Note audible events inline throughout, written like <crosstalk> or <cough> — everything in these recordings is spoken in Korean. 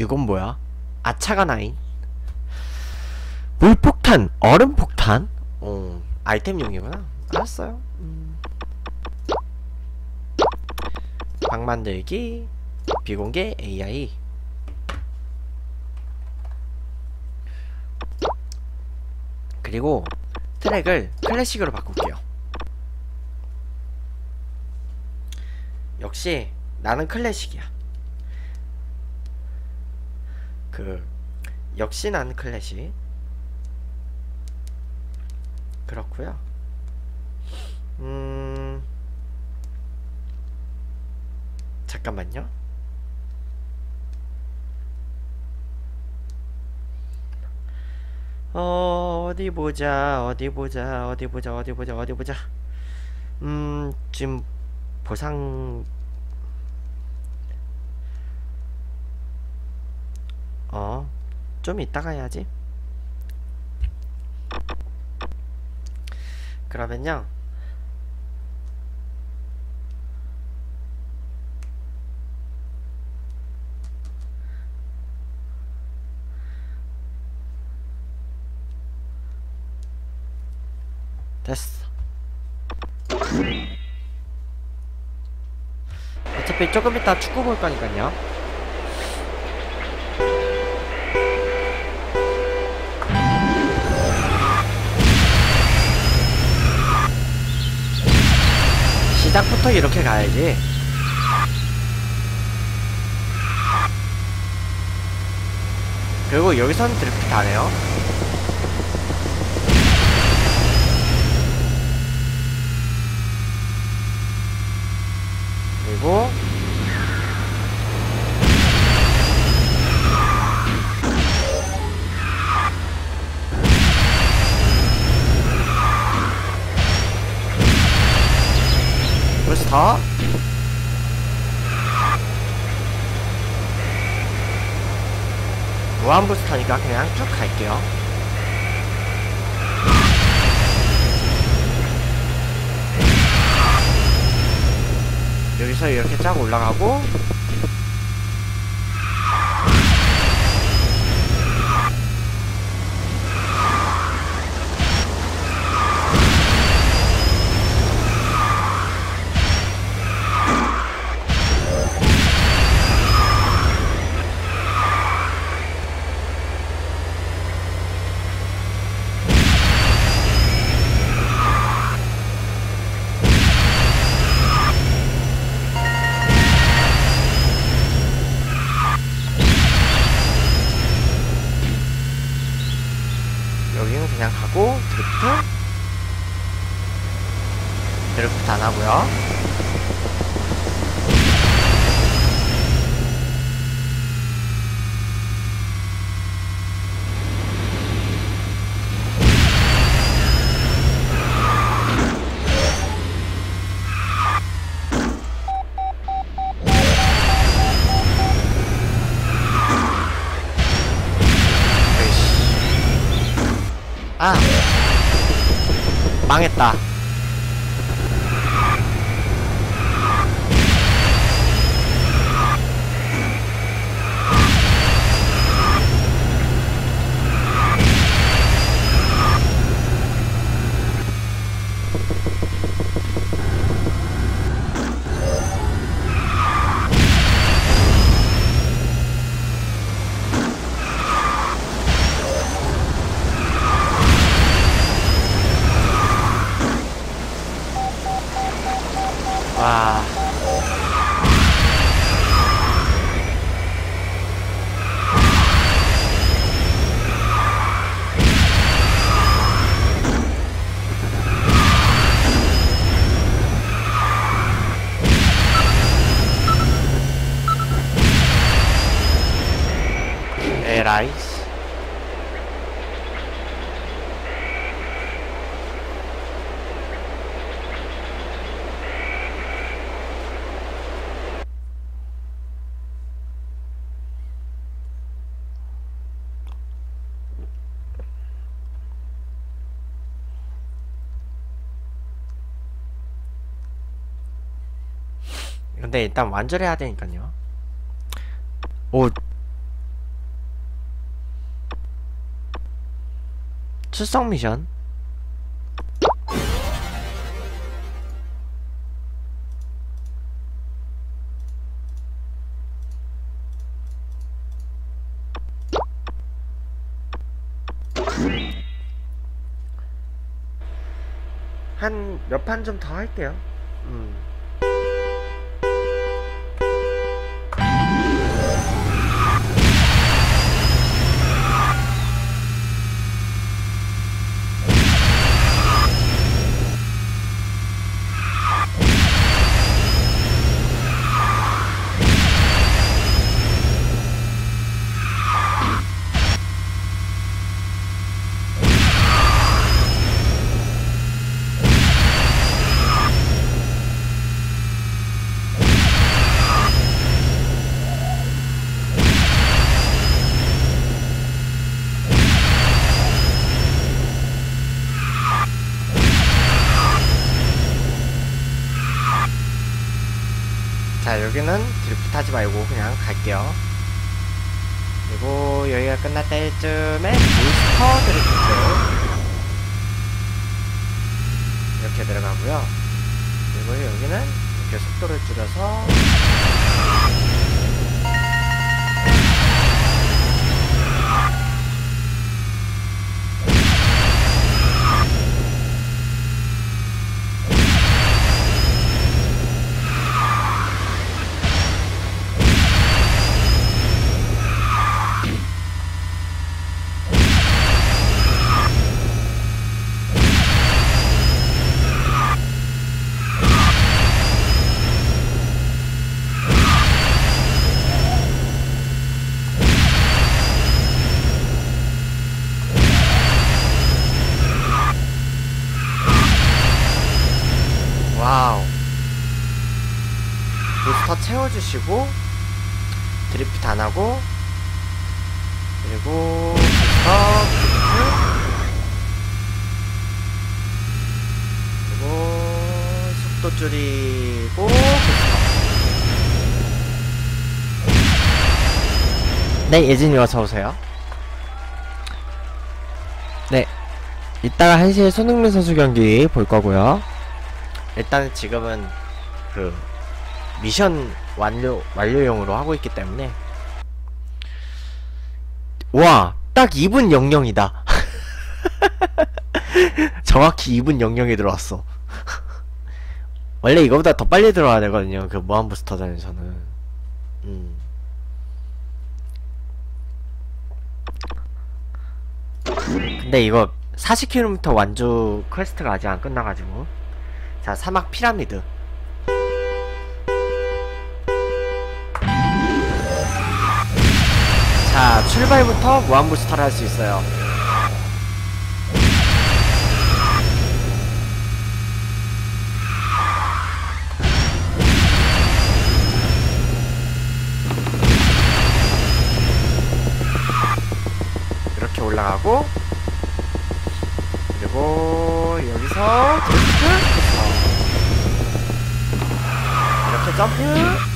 이건 뭐야? 아차가 나인? 물폭탄 얼음폭탄? 어 아이템용이구나. 알았어요. 음. 방 만들기 비공개 AI 그리고 트랙을 클래식으로 바꿀게요. 역시 나는 클래식이야 그 역시 나는 클래식. 그렇고요. 음 잠깐만요. 어, 어디 보자, 어디 보자, 어디 보자, 어디 보자, 어디 보자. 음, 지금 보상 어, 좀 이따가 해야지. 그러면요. 됐어. 어차피 조금 이따 축구 볼 거니까요. 시작부터 이렇게 가야지. 그리고 여기선 드리프트 안 해요. 부스터 무한 부스터니까 그냥 쭉 갈게요. 여기서 이렇게 쫙 올라가고 여기는 그냥 가고 드리프트 드리프트 안 하고요 으이씨. 아 망했다 근데 일단 완전해야 되니까요. 오. 출석 미션. 한 몇 판 좀 더 할게요. 자 여기는 드리프트 하지 말고 그냥 갈게요. 그리고 여기가 끝날 때쯤에 부스터 드리프트. 이렇게 들어가고요. 그리고 여기는 이렇게 속도를 줄여서 와우 채워주시고 드리프트 안하고 그리고 드리프트 그리고 속도 줄이고 네 예진이 어서오세요. 네 이따가 1시에 손흥민 선수 경기 볼 거고요. 일단 지금은 그 미션 완료 완료용으로 하고 있기 때문에. 와 딱 2분 00이다. <laughs> 정확히 2분 00이 들어왔어. <laughs> 원래 이거보다 더 빨리 들어와야 되거든요 그 무한 부스터전에서는. 음. 근데 이거 40km 완주 퀘스트가 아직 안 끝나가지고. 자 사막 피라미드 자 출발부터 무한부스터를 할 수 있어요. 이렇게 올라가고 그리고 여기서 드리프트 이렇게 점프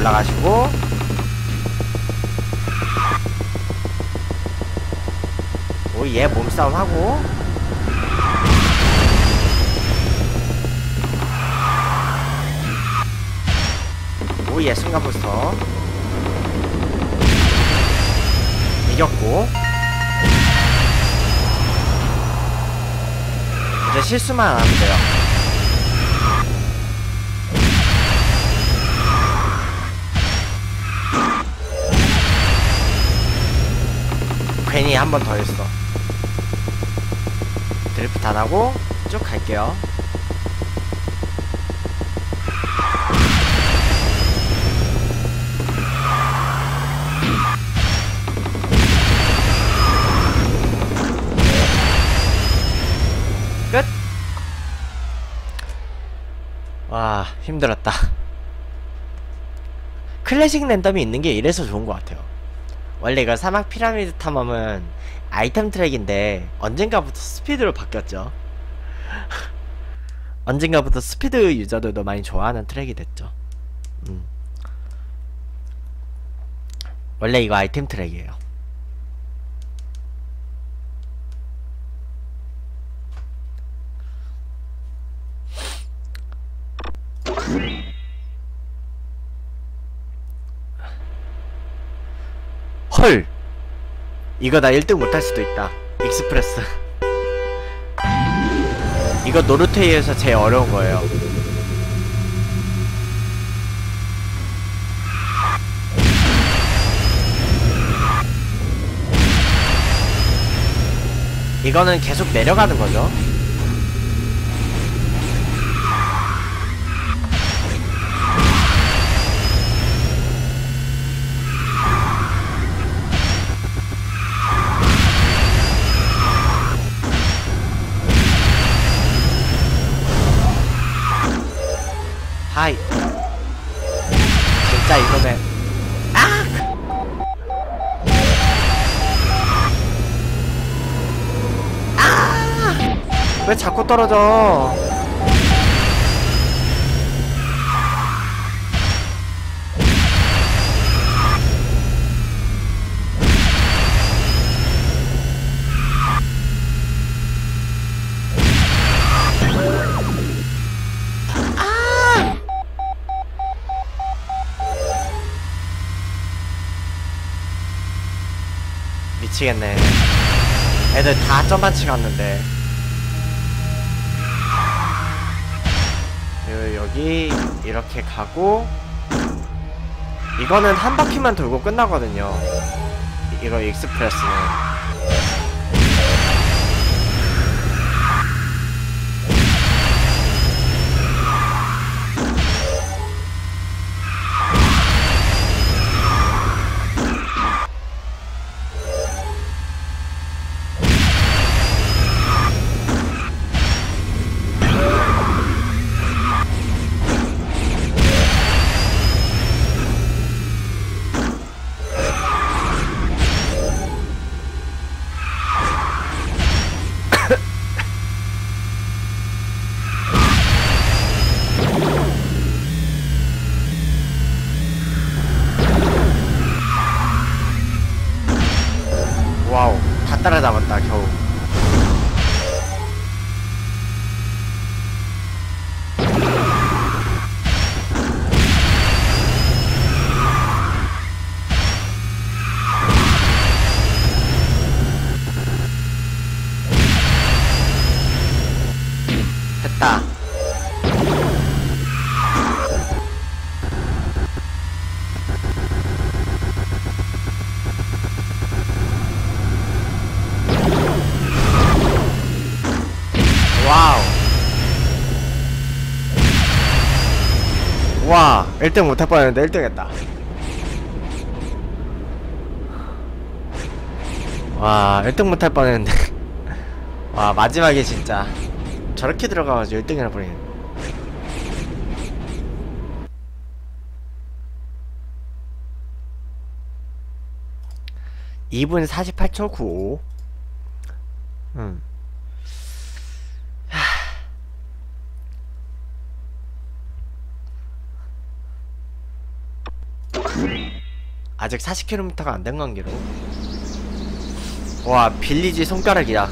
올라가시고. 오얘 몸싸움 하고. 오예 순간 부스터. 이겼고. 이제 실수만 안 하면 돼요 괜히 한 번 더 했어 드리프트 안 하고 쭉 갈게요 끝! 와, 힘들었다. 클래식 랜덤이 있는 게 이래서 좋은 것 같아요. 원래 이거 사막 피라미드 탐험은 아이템 트랙인데 언젠가부터 스피드로 바뀌었죠. <laughs> 언젠가부터 스피드 유저들도 많이 좋아하는 트랙이 됐죠. 음. 원래 이거 아이템 트랙이에요. 이거 나 1등 못할 수도 있다. 익스프레스. 이거 노르테유에서 제일 어려운 거예요. 이거는 계속 내려가는 거죠. 떨어져? 미치겠네. 애들 다 점반치 갔는데. 요- 여기 이렇게 가고 이거는 한 바퀴만 돌고 끝나거든요. 이- 이거 익스프레스는. 됐다. 와우. 와, 1등 못할 뻔했는데 1등 했다. 와, 1등 못할 뻔했는데. <laughs> 와, 마지막에 진짜. 저렇게 들어가가지고 1등 해버리네. (2분 48초 95) 음. 아직 40km가 안 된 관계로 와 빌리지 손가락이야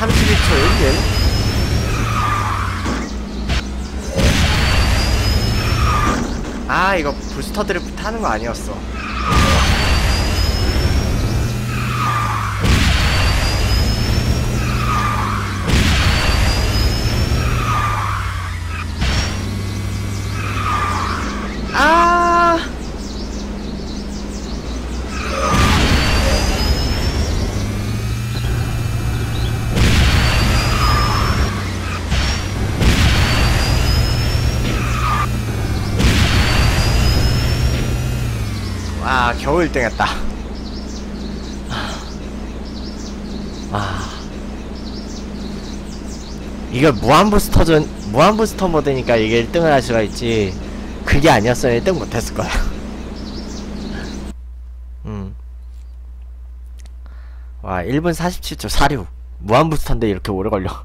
31초 연결. 아 이거 부스터들을 타는 거 아니었어. 와, 겨우 1등 했다. 아. 이거 무한부스터전, 무한부스터 모드니까 이게 1등을 할 수가 있지. 그게 아니었으면 1등 못했을 거야. <laughs> 음. 와, 1분 47초 46. 무한부스터인데 이렇게 오래 걸려.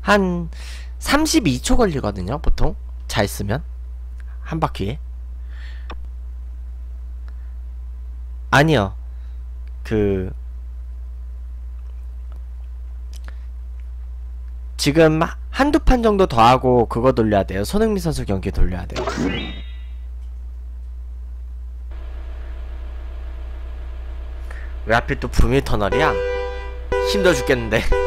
한 32초 걸리거든요, 보통. 잘 쓰면. 한 바퀴에. 아니요. 그, 지금 한두 판 정도 더 하고 그거 돌려야 돼요. 손흥민 선수 경기 돌려야 돼요. 왜 하필 또 부밀 터널이야? 힘들어 죽겠는데.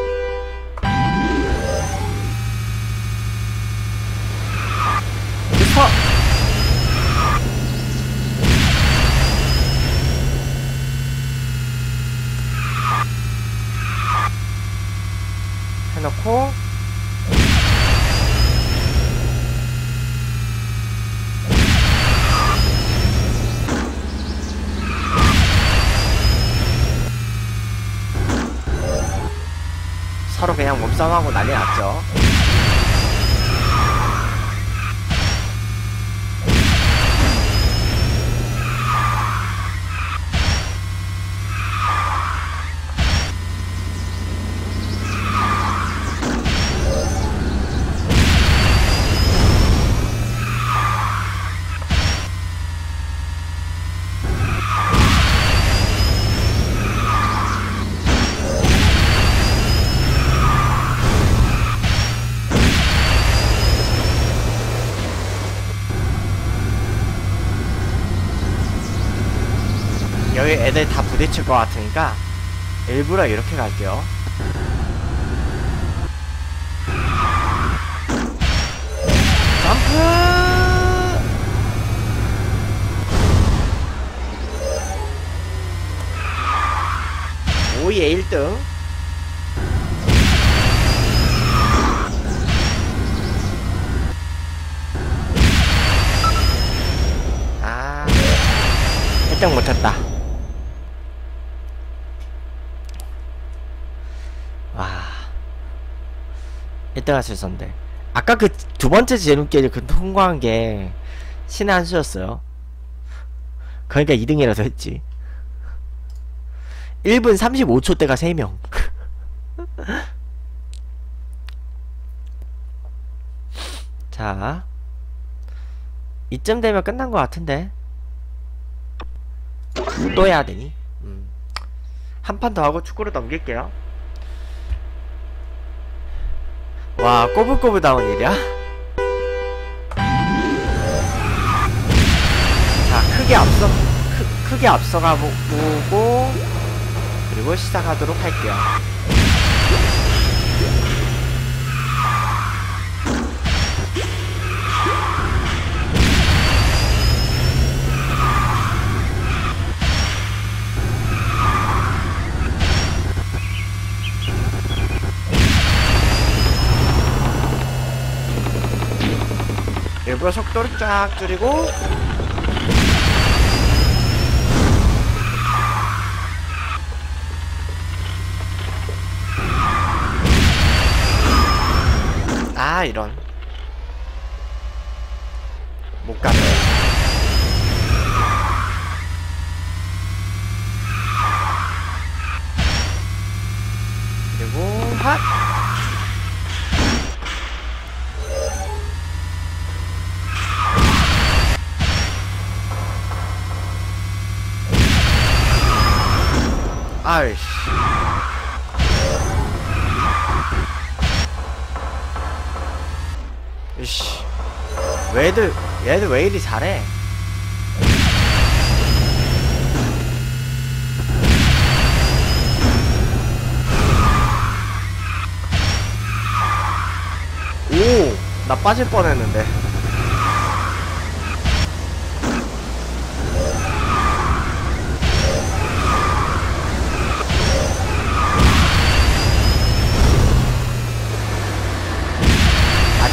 해놓고 서로 그냥 몸싸움하고 난리 났죠. 애들 다 부딪힐 것 같으니까 일부러 이렇게 갈게요. 점프! 오예 1등. 아, 1등 못했다. 1등 할 수 있었는데. 아까 그 두 번째 제눈길이 그 통과한 게 신의 한 수였어요. 그러니까 2등이라서 했지. 1분 35초 때가 3명. <laughs> 자 이쯤 되면 끝난 것 같은데. 또 해야 되니? 음. 한판 더 하고 축구로 넘길게요 와 꼬불꼬불다운 일이야? 자 크게 앞서 크, 크게 앞서가 보- 보고 그리고 시작하도록 할게요 일부러 속도를 쫙 줄이고. 아 이런. 못 가네 그리고 핫 아이씨 이씨. 얘들, 얘들 왜 이리 잘해? 오! 나 빠질 뻔 했는데.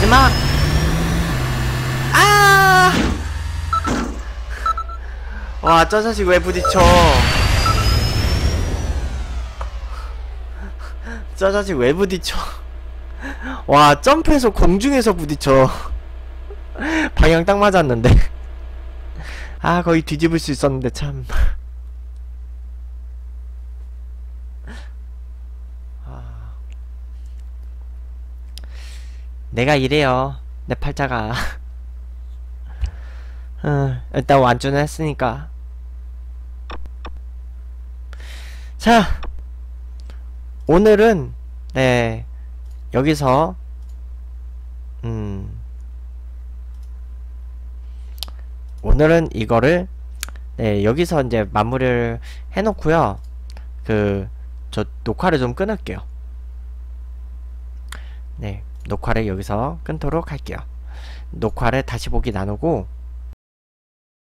마지막! 아! 와, 저 자식 왜 부딪혀? 저 자식 왜 부딪혀? 와, 점프해서 공중에서 부딪혀. 방향 딱 맞았는데. 아, 거의 뒤집을 수 있었는데, 참. 아. 내가 이래요. 내 팔자가. 어, 일단 완주는 했으니까. 자, 오늘은, 네, 여기서, 음, 오늘은 이거를, 네, 여기서 이제 마무리를 해놓고요. 그, 저 녹화를 좀 끊을게요. 네, 녹화를 여기서 끊도록 할게요. 녹화를 다시 보기 나누고,